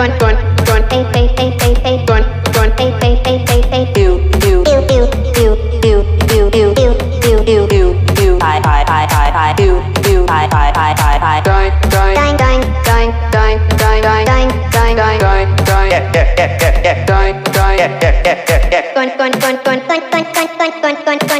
con con con con con con con con con con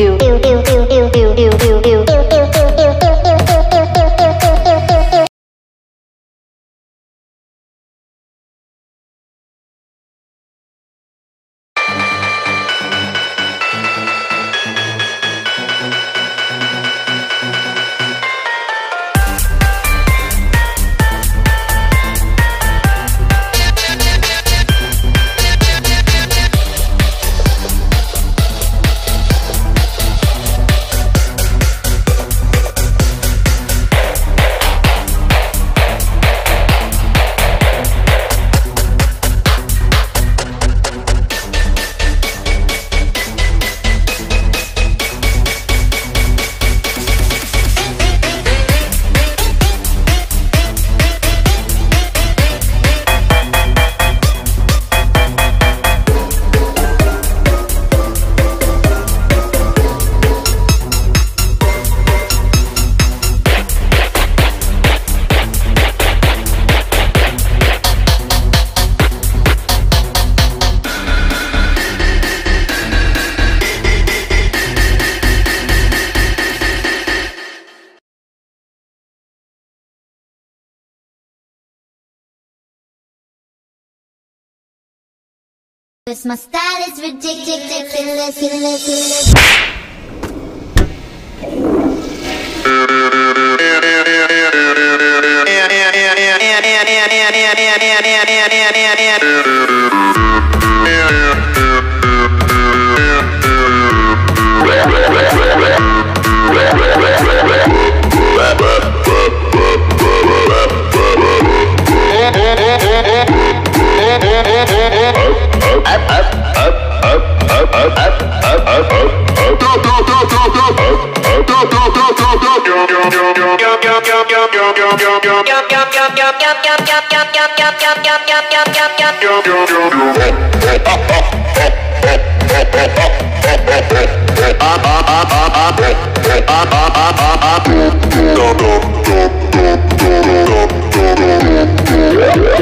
Cause my style is ridiculous, ridiculous,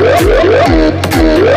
yeah